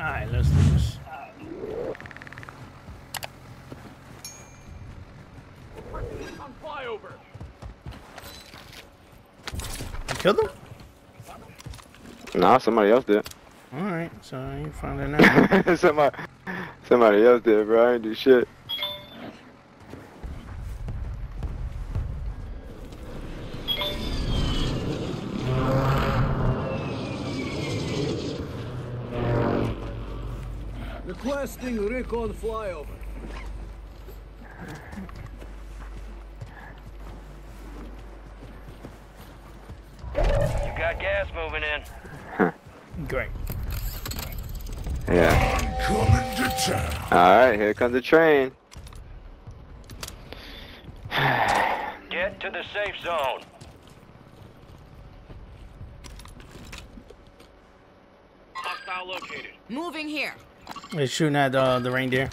Alright, let's do this. On flyover. You killed him? Nah, somebody else did. Alright, so you found it now. somebody, somebody else did, bro. I didn't do shit. Requesting recon flyover. You got gas moving in. Great. Yeah. Coming to town. All right, here comes the train. Get to the safe zone. Hostile located. Moving here. They're shooting at uh, the reindeer.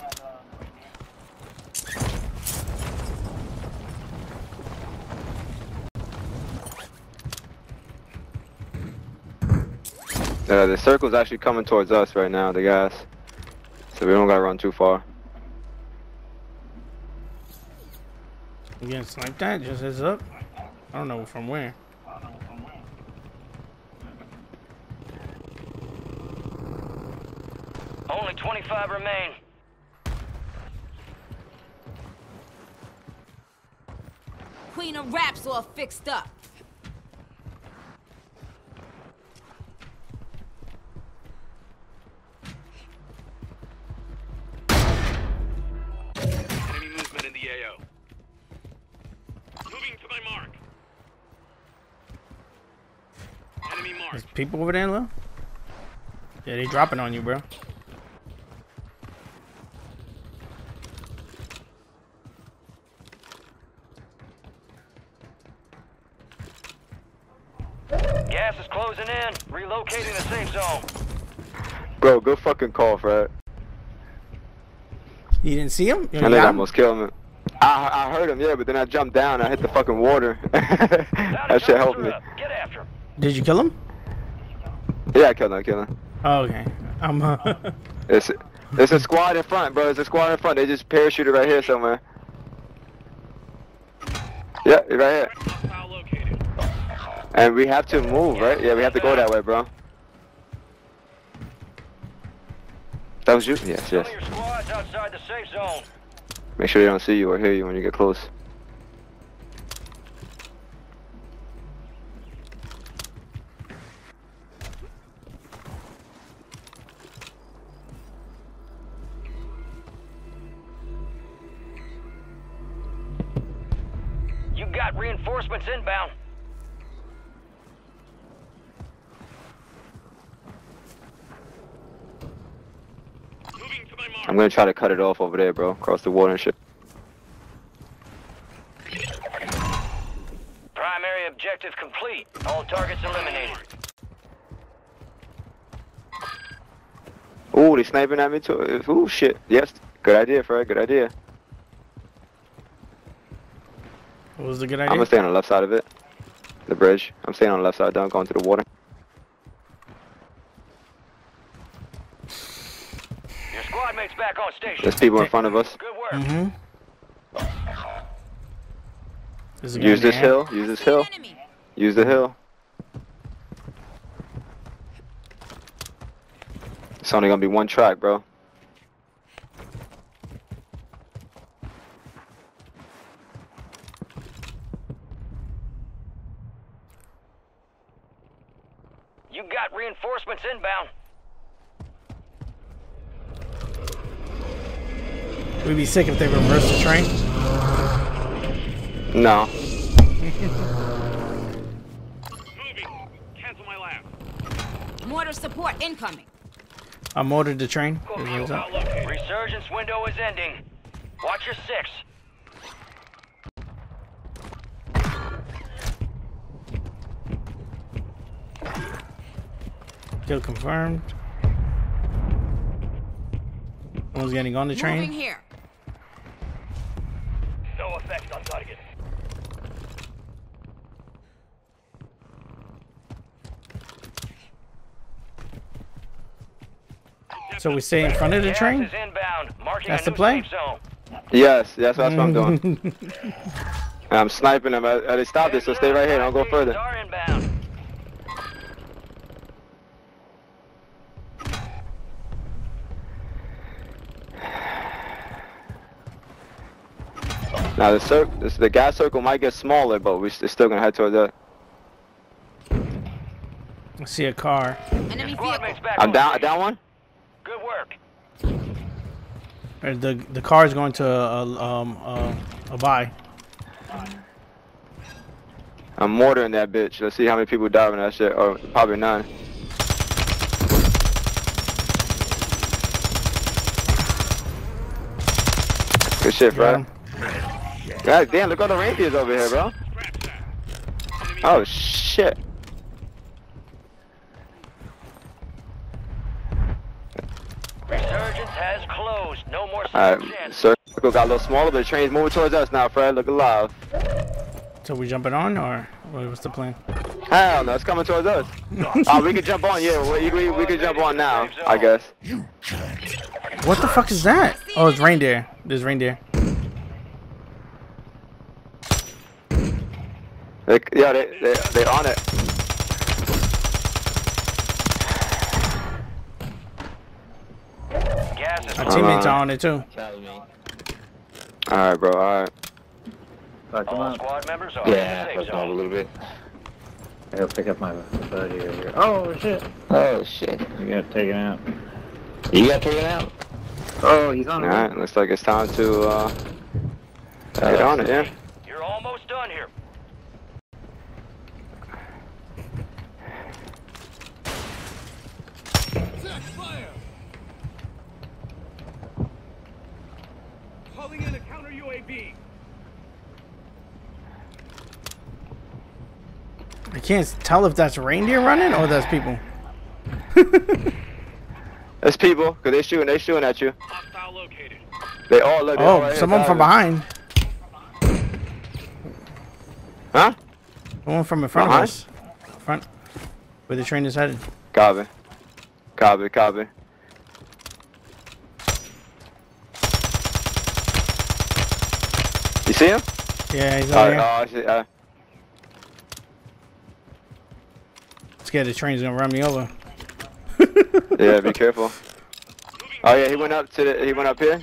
Uh, the circle's actually coming towards us right now, the guys. So we don't gotta run too far. You getting sniped at? Just heads up. I don't know from where. Only 25 remain. Queen of Raps all fixed up. Enemy movement in the AO. Moving to my mark. Enemy mark. There's people over there, Lil? Yeah, they dropping on you, bro. Gas is closing in. Relocating the safe zone. Bro, good fucking call, Fred. You didn't see him? You I got think I almost killed him. I, I heard him, yeah, but then I jumped down. I hit the fucking water. that shit helped me. Get after him. Did you kill him? Yeah, I killed him. I killed him. Oh, okay. I'm. Uh, It's it's a squad in front, bro. It's a squad in front. They just parachuted right here somewhere. Yeah, right here. And we have to move, right? Yeah, we have to go that way, bro. That was you? Yes, yes. of your squads outside the safe zone. Make sure they don't see you or hear you when you get close. You got reinforcements inbound. Moving to my mark. I'm gonna try to cut it off over there, bro. Across the water and shit. Primary objective complete. All targets eliminated. Ooh, they sniping at me too. Ooh, shit. Yes. Good idea, Fred. Good idea. what was the good idea? I'm gonna stay on the left side of it. The bridge. I'm staying on the left side. Don't go into the water. Your squad mates back on station. There's people in front of us. Good work. Mm-hmm. There's a guy Use this hill. Use this hill. Use the hill. It's only gonna be one track, bro. You got reinforcements inbound. We'd be sick if they reversed the train. No. Moving. Cancel my last. Mortar support incoming. I ordered the train. It was up. Resurgence window is ending. Watch your six. Kill confirmed. Someone's getting on the Moving train. here. No effect on target. So we stay in front of the train? is inbound. Marking That's the new play? safe zone. Yes, that's, that's what I'm doing. I'm sniping them. Uh, they stopped it, so stay right here. Don't go further. Are inbound. Now the cir- this, the gas circle might get smaller, but we're still gonna head towards that. I see a car. Enemy vehicle. I'm down. station. Down one. Good work. The the car is going to a um a, a buy. I'm mortaring that bitch. Let's see how many people died in that shit. Or probably none. Good shit, Got bro. Him. God damn, look all the reindeers over here, bro. Scratch that. Enemy Oh shit. Resurgence has closed. No more Alright, second chances. circle got a little smaller, but the train's moving towards us now, Fred. Look alive. So we jumping on or what- what's the plan? Hell no, it's coming towards us. Oh, we can jump on, yeah. We, we, we can jump on now, I guess. What the fuck is that? Oh, it's reindeer. There's reindeer. They, yeah, they, they, they on it. Gas is Our Uh, teammates are on it too. Alright, bro, alright. Fuck him All squad members are Yeah, in the fuck safe him up a little bit. I'll pick up my buddy over here. Oh shit! Oh shit. You got taken out. You got taken out? Oh, he's on it. Alright, looks like it's time to, uh, get on it, yeah. You're almost done here. Calling in a counter UAV. I can't tell if that's reindeer running or that's people. It's people, cause they're shooting, they're shooting at you. They all look. they Oh, right here, someone from behind. Huh? Someone from in front Behind? of us. Front. Where the train is headed. Copy. Copy, copy. You see him? Yeah, he's Oh, out here. oh, uh, I see, uh, Scared the train's gonna run me over. yeah, be careful. Oh yeah, he went up to the. He went up here.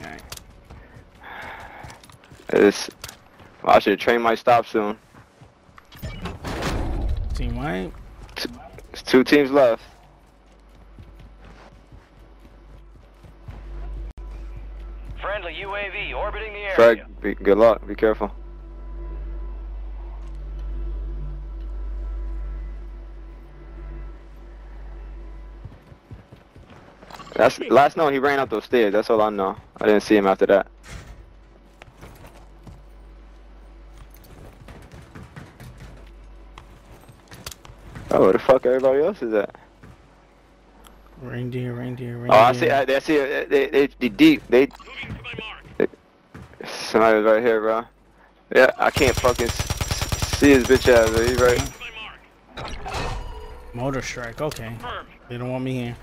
Alright. It's. Well, actually, the train might stop soon. Team white. It's two teams left. Friendly UAV orbiting the area. Fred, be, good luck. Be careful. That's last known he ran up those stairs. That's all I know. I didn't see him after that. Oh, where the fuck everybody else is at? Reindeer, reindeer, reindeer. Oh, I see. I, I see. uh, They, they, they deep. They Moving to my mark. somebody's right here, bro. Yeah, I can't fucking see his bitch ass. He's right. To my mark. Mortar strike. Okay. They don't want me here.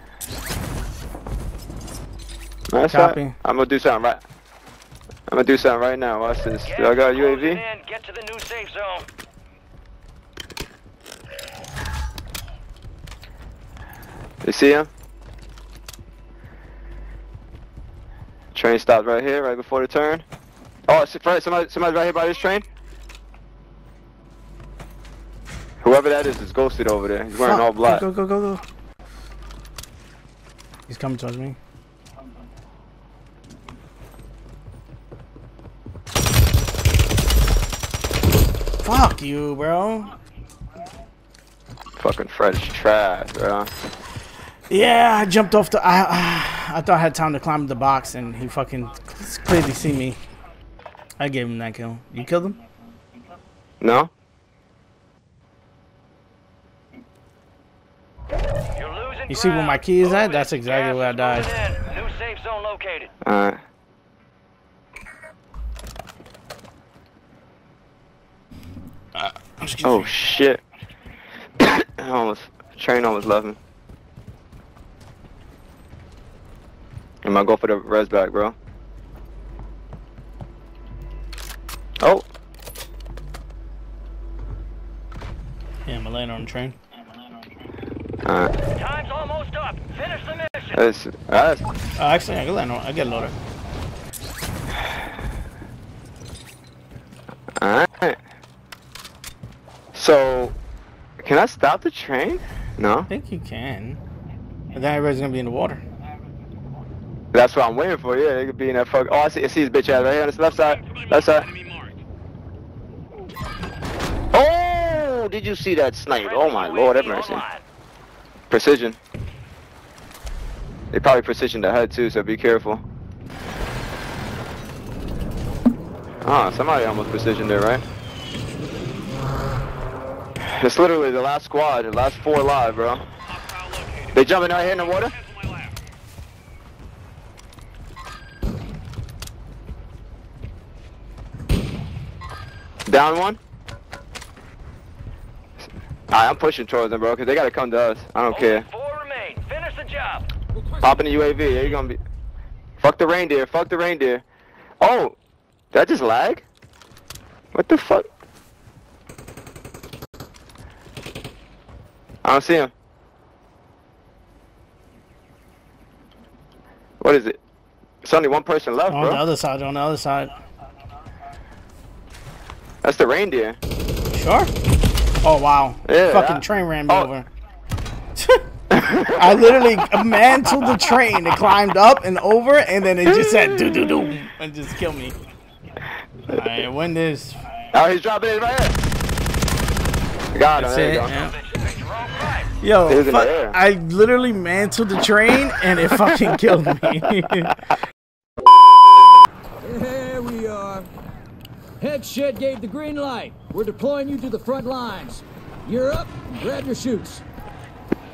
That's Copy. right. I'm gonna do something right. I'm gonna do something right now. Watch this. Gas Do I got a is closing UAV? in. Get to the new safe zone. You see him? Train stopped right here, right before the turn. Oh, it's Fred, somebody, somebody's right here by this train. Whoever that is is ghosted over there. He's wearing Fuck. all black. Go, go, go, go, go. He's coming towards me. Fuck you, bro. Fucking Fred's trash, bro. Yeah, I jumped off the. I, I thought I had time to climb the box, and he fucking clearly see me. I gave him that kill. You killed him? No? You're losing You see where my key is at? That's exactly where I died. closing in. New safe zone located. Alright. Excuse Oh me. shit. I almost train almost left me. I'm gonna go for the res back, bro. Oh, Yeah, I'm laying on the train. alright. Time's almost up. Finish the mission. That's, that's, Oh, actually, I can land on. I get loaded. alright. So, can I stop the train? No. I think you can. But then everybody's gonna be in the water. That's what I'm waiting for. Yeah, they could be in that fuck. Oh, I see, I see his bitch ass right here on this left side. Left side. Oh, did you see that snipe? Oh my lord, have mercy. Precision. They probably precisioned the HUD too, so be careful. Ah, somebody almost precisioned there, right? It's literally the last squad, the last four alive, bro. They jumping out here in the water? Cancel my left. Down one? Alright, I'm pushing towards them, bro, because they gotta come to us. I don't Only care. Four remain. Finish the job. Pop in the UAV, they're gonna be. Fuck the reindeer, fuck the reindeer. Oh, did I just lag? What the fuck? I don't see him. What is it? It's only one person left, On the other side. On the other side. That's the reindeer. Sure. Oh wow. Yeah, Fucking I- train ran me oh. over. I literally mantled the train. It climbed up and over, and then it just said do do do and just killed me. Alright, win this. Oh, he's dropping it right here. Got him. That's it. Yo, was fuck. I literally mantled the train, and it fucking killed me. Here we are. Head shed gave the green light. We're deploying you to the front lines. You're up. Grab your chutes.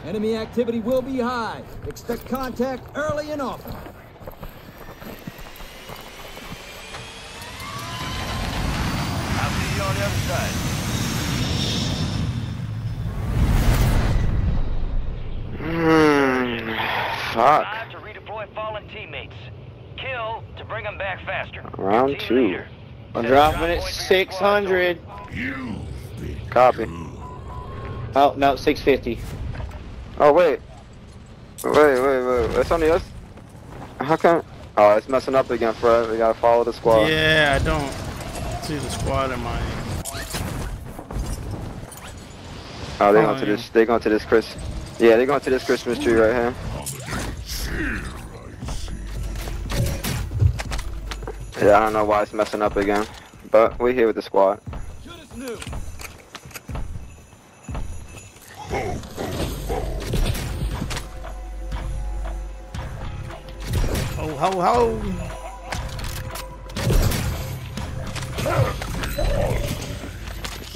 Enemy activity will be high. Expect contact early and often. I'll see you on the other side. Hmm. Fuck. Five to redeploy fallen teammates. Kill to bring them back faster. Round Team two. leader. I'm dropping drop it point for 600. Copy. Oh, no, 650. Oh wait. Wait, wait, wait. That's only us. How come? Oh, it's messing up again, Fred. We gotta follow the squad. yeah, I don't see the squad in my. Oh, they Oh, going to yeah. this. They going to this Chris. Yeah, they're going to this Christmas tree right here. Yeah, I don't know why it's messing up again, but we're here with the squad. Ho ho ho!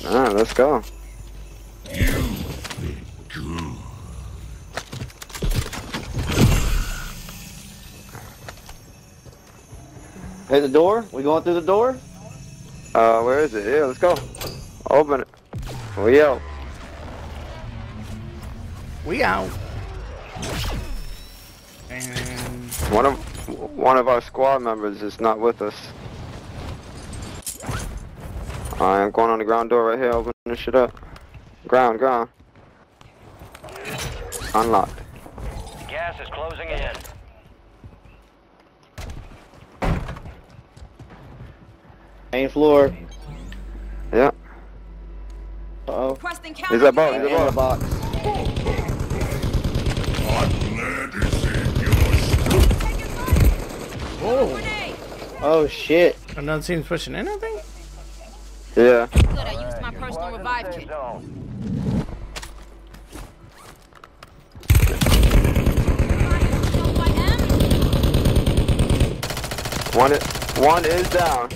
Alright, let's go. Hit the door? We going through the door? Uh, where is it? Yeah, let's go. Open it. We out. We out. And One of one of our squad members is not with us. I'm going on the ground door right here. Open this shit up. Ground, ground. Unlocked. Gas is closing in. Main floor. Yeah. Uh-oh. Requesting counter. Is that boat? Is In that box. oh, Oh, shit. another team's pushing in. I think. Yeah. Good, I used my personal Squad in the revive kit. zone. Killed by M. One one is down.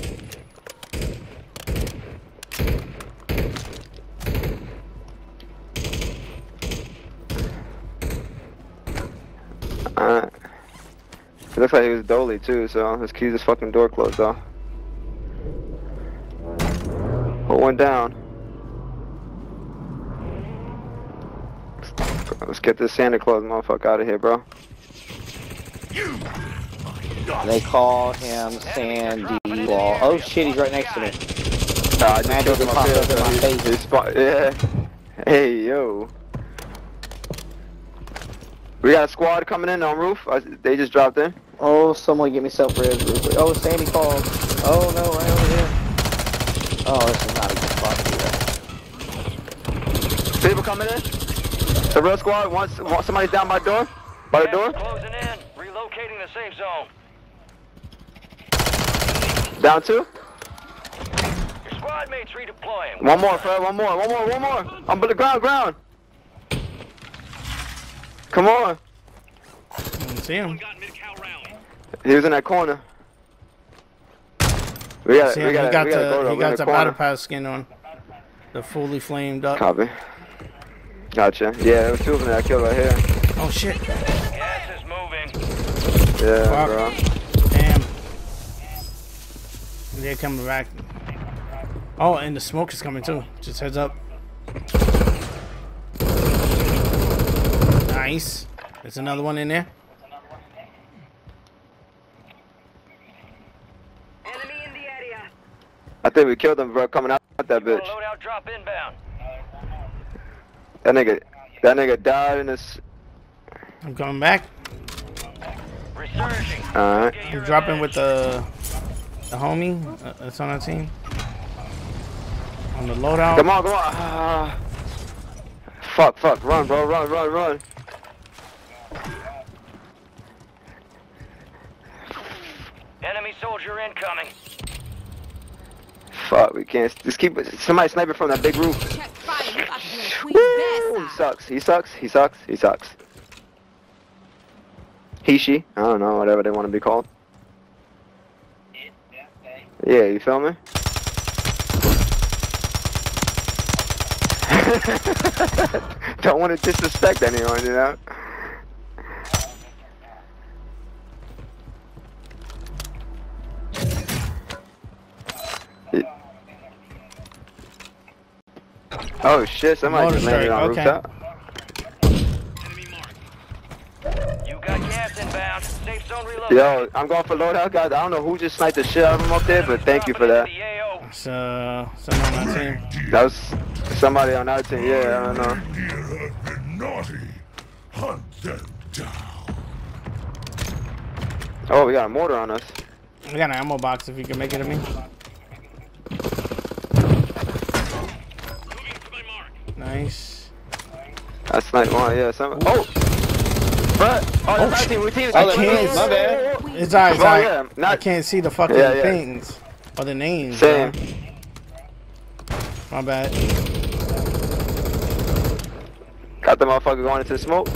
Alright. It looks like he was dolly too, so let's keep this fucking door closed though. Put one down. Let's get this Santa Claus motherfucker out of here, bro. They call him Sandy Wall. Oh shit, he's right next to me. I just him up in my face. spot- yeah. Hey, yo. We got a squad coming in on roof. I, they just dropped in. Oh, someone get me self res real quick. Oh, Sandy called. Oh no, right over here. Oh, this is not a good spot to be. People coming in. The real squad wants, wants somebody down by the door. By the door. Closing in. Relocating the safe zone. Down two. Your squad mates redeploying. One more, Fred. One more. One more. One more. I'm on the ground. Ground. Come on. I don't see him. He was in that corner. We got. See We got. he got we got the he got the the battle pass skin on. The fully flamed up. Copy. Gotcha. Yeah, there was two of them that I killed right here. Oh shit! Gas is moving. Yeah, Fuck. bro. Damn. They're coming back. Oh, and the smoke is coming too. Just heads up. Nice. There's another one in there. I think we killed him, bro. Coming out that bitch. loadout drop inbound. That nigga. That nigga died in this. I'm coming back. Resurging. Alright. Get I'm dropping with the the homie uh, that's on our team. On the loadout. Come on, come on. Ah. Fuck, fuck. Run, bro. Run, run, run. Enemy soldier incoming. Fuck, we can't. Just keep. Somebody sniping from that big roof. Check fire. You about to be on Queen's Woo! He sucks. He sucks. He sucks. He sucks. He, she. I don't know. Whatever they want to be called. Yeah, you feel me? Don't want to disrespect anyone, you know? Oh shit, somebody just landed on okay. rooftop. Enemy. You got gas inbound. Safe zone reloaded. Yo, I'm going for loadout, guys. I don't know who just sniped the shit out of him up there, but thank you for that. It's uh someone on our team. That was somebody on our team. Yeah, I don't know. Here have been naughty. Hunt them down. Oh, we got a mortar on us. We got an ammo box if you can make it to me. Moving to my mark. Nice. I sniped one. Yeah, some. Oh, But, Oh, that's our team. We team. Oh, I can't- me. My bad. It's alright, it's Oh, alright. yeah, I can't see the fucking Yeah, yeah. things. Or the names. Same. bro. My bad. Got the motherfucker going into the smoke.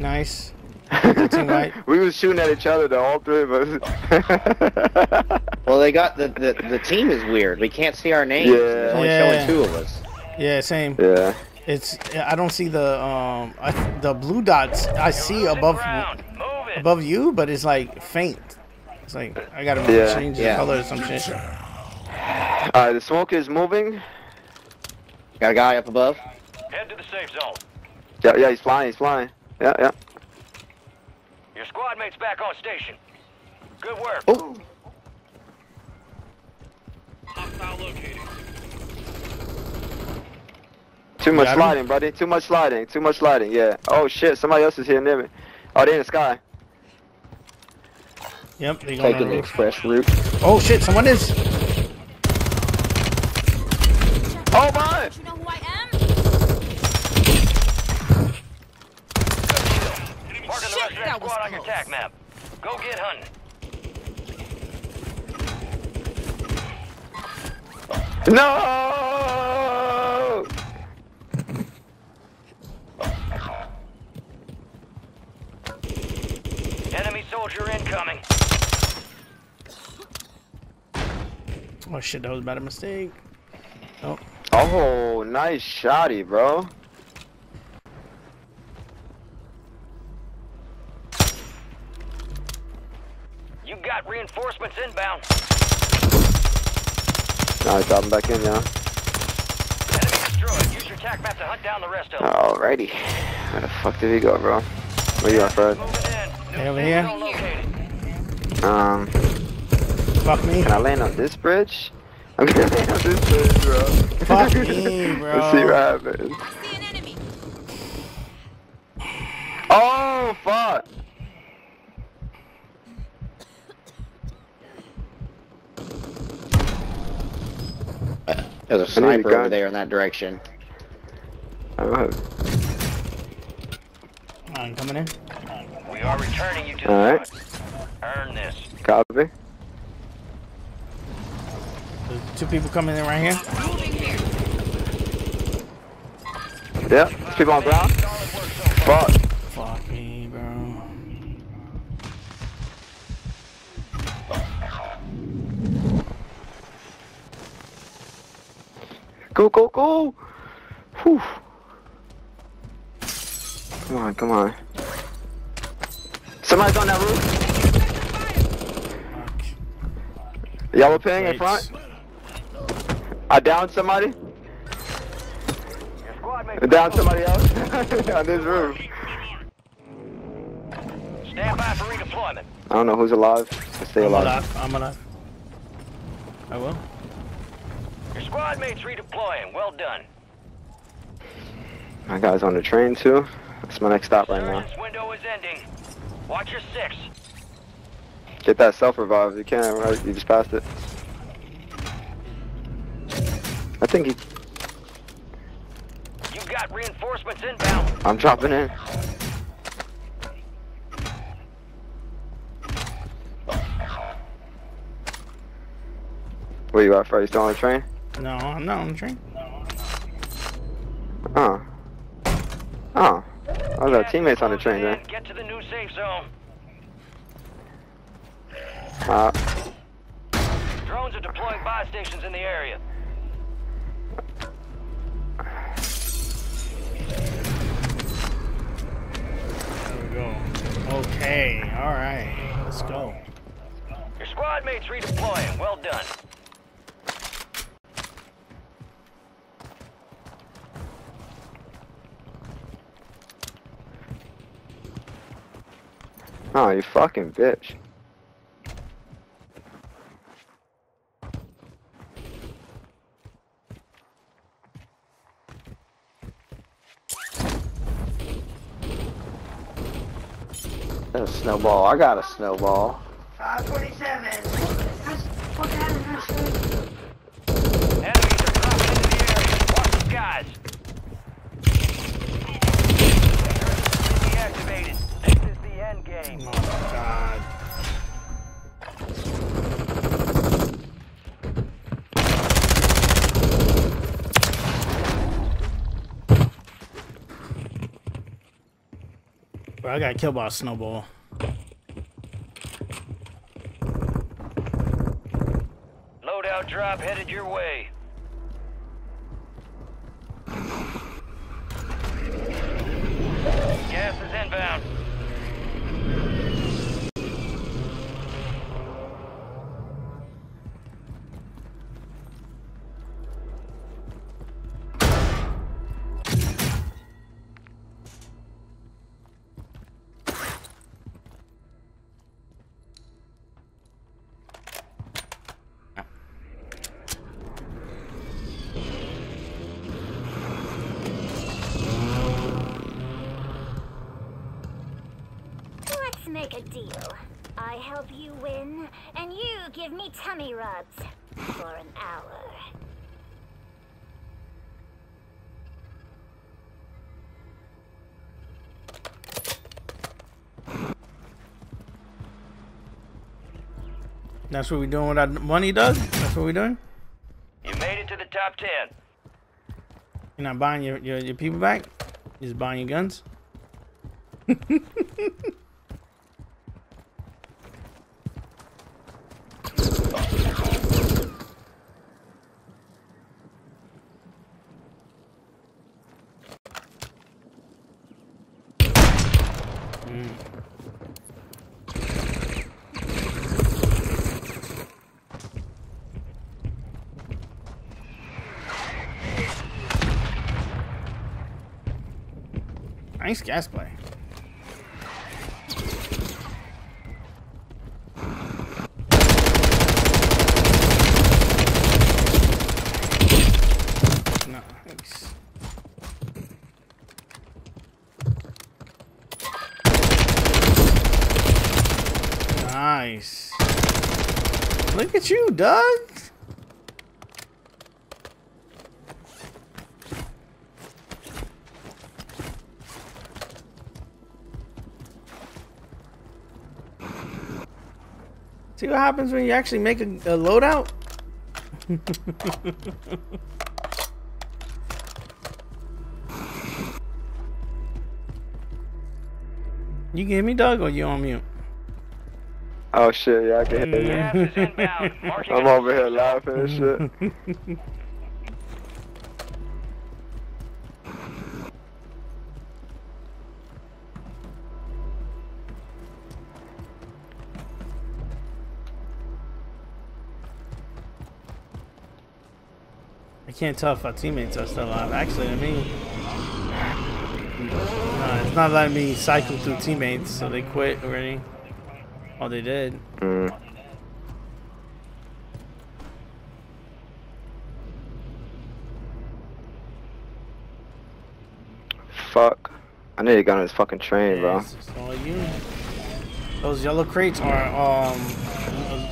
Nice. team we was shooting at each other, though, all three of us. Well, they got the, the the team is weird. We can't see our names. Yeah. It's only Yeah. showing two of us. Yeah, same. yeah. It's I don't see the um I, the blue dots I see above Ground. Move it. above you, but it's like faint. It's like I gotta Yeah. change the Yeah. color or some shit. Alright, the smoke is moving. Got a guy up above. Head to the safe zone. Yeah, yeah, he's flying. He's flying. Yeah, yeah. Your squad mates back on station. Good work. Oh, Hostile located. Too much Got him? sliding, buddy. Too much sliding. Too much sliding. Yeah. Oh shit, somebody else is here near me. Oh, they in the sky. Yep, they going on taking the the roof. express route. Oh shit, someone is. Oh my! You know who I am? Marking the Shit, that that was on your close. tac map. Go get hunting. No! Enemy soldier incoming. Oh shit, that was about a bad mistake. Oh, Oh, nice shotty, bro. You got reinforcements inbound. Now Alright, drop him back in, yeah. Enemy destroyed. Use your tac map to hunt down the rest of them. Alrighty. Where the fuck did he go, bro? Where you at, Fred? Moving in. Hey, over here. Um, Fuck me. can I land on this bridge? I'm gonna land on this bridge, bro. Fuck me, bro. Let's see what happens. See an enemy. Oh, fuck. There's a I need a sniper over there in that direction. Oh, I'm coming in. We are returning you to the Alright. front. Earn this. copy. Two people coming in right here. Moving here. Yep. There's people on ground. Solid work. Fuck. Fuck me, bro. Go, go, go. Whew. Come on, come on. Somebody's on that roof. Fuck. Yellow ping in front. I downed somebody. Your I downed somebody else on this roof. stand by for redeployment. I don't know who's alive. Let's stay I'm alive. alive. I'm alive. I will. Your squad mates redeploying. Well done. My guy's on the train too. That's my next stop right now. Surgeon's window is ending. Watch your six. Get that self revive if you can, right? You just passed it. I think he. You've got reinforcements inbound. I'm dropping in. Where you at, Fred? You still on the train? No, I'm not on the train. Oh. Oh. I was our teammates on the train Closing then. Get to the new safe zone. Uh, Drones are deploying buy stations in the area. There we go. Okay. All right. Let's go. Your squad mates redeploying. Well done. oh, you fucking bitch. There's a snowball. I got a snowball. Enemies are dropping into the area. Watch the skies. Deactivated. This end game. Oh God. Bro, I got killed by a snowball. Loadout drop headed your way. Make a deal. I help you win, and you give me tummy rubs for an hour. That's what we doing with our money, Doug? That's what we doing? You made it to the top 10. You're not buying your, your, your people back? You're just buying your guns? Nice gas play. Nice. Look at you, Doug. See what happens when you actually make a, a loadout? you can hear me, Doug, or you on mute? Oh shit, yeah, I can hear you. Gas is inbound. Marking I'm over here laughing and shit. can't tell if our teammates are still alive. Actually, I mean, no, it's not letting me cycle through teammates, so they quit already. Oh, they did. Mm. Fuck. I need to get on this fucking train, bro. All you. Those yellow crates are um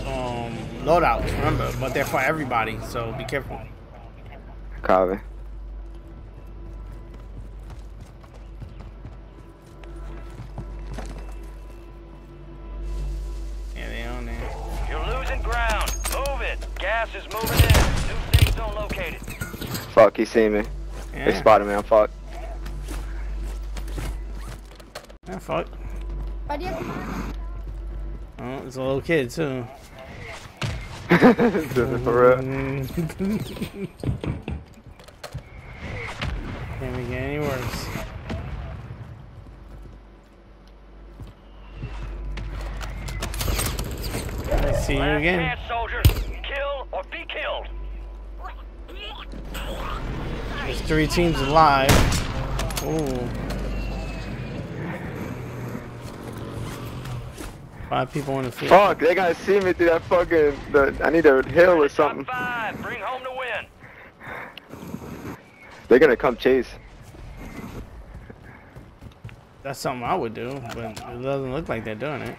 um loadouts, remember, but they're for everybody, so be careful. Copy. Yeah, they on there. You're losing ground. Move it. Gas is moving in. New safe zone located. Fuck, he seen me. They spotted me, I'm fucked. yeah fuck. Oh, it's a little kid too. For real. Can't make it any worse. I see you again. chance, soldiers. Kill or be killed. There's three teams alive. Ooh. Five people on the field. Fuck, they gotta see me through that fucking. The, I need a hill or something. Five. Bring home the win. They're gonna come chase. That's something I would do, but it doesn't look like they're doing it.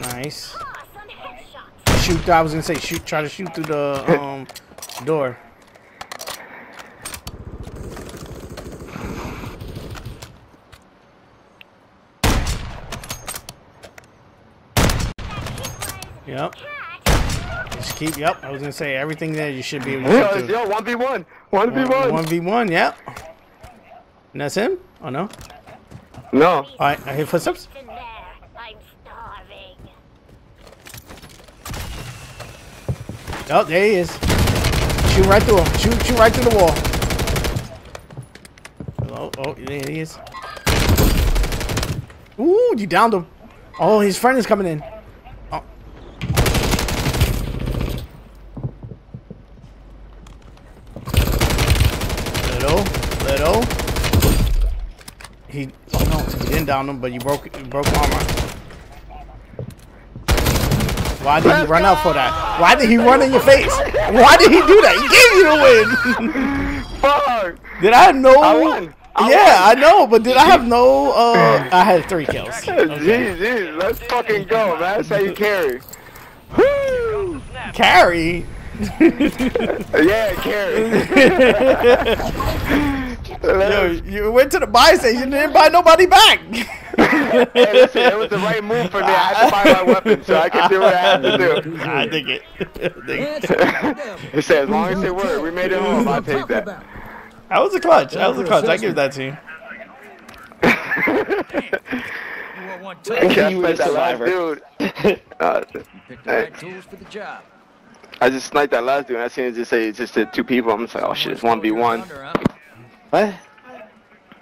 Nice. Shoot, I was gonna say shoot, try to shoot through the um door. Yep. Keep. Yep. I was gonna say everything there. You should be able to through. yo, 1v1. 1v1. One v one. Yep. And that's him. Oh no. No. All right. I hear footsteps. In there. I'm starving. Oh, there he is. Shoot right through him. Shoot, shoot right through the wall. Oh, oh, there he is. Ooh, you downed him. Oh, his friend is coming in. Oh. Little, little. He, oh didn't down him, but you broke, you broke armor. Why did he run out for that? Why did he run in your face? Why did he do that? He gave you the win. Fuck. did I have no? I won. I yeah, I know, but did I have no? Uh, I had three kills. Okay. Jeez, jeez, let's fucking go, man. That's how you carry. Woo! Carry. Yeah, carry. Yo, you went to the buy station and didn't buy nobody back. hey, listen, it was the right move for me. I had to buy my weapon so I could do what I had to do. I dig it. Dig it. what the devil. He said, as long as it worked, we made it home. I'll What I'm take talking that. about. That was a clutch. That was a clutch. I give that to you. You want one touch? Yeah, You were the that last survivor. dude. Uh, Pick the right tools for the job. I just sniped that last dude and I seen it just say it's just the two people. I'm just like, oh shit, it's 1v1. Under, huh? What?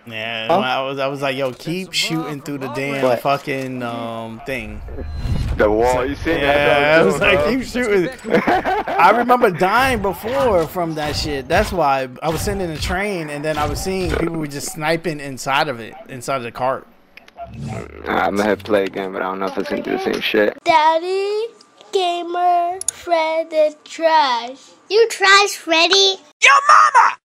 Yeah, Huh? I was I was like, yo, keep shooting through the damn What? fucking um thing. The wall, you see me? Yeah, I was like, keep shooting. I remember dying before from that shit. That's why I was sitting in a train and then I was seeing people were just sniping inside of it, inside of the cart. I'm gonna have to play again, but I don't know if it's gonna do the same shit. Daddy, gamer, Fred, and trash. You trash, Freddy? Your mama!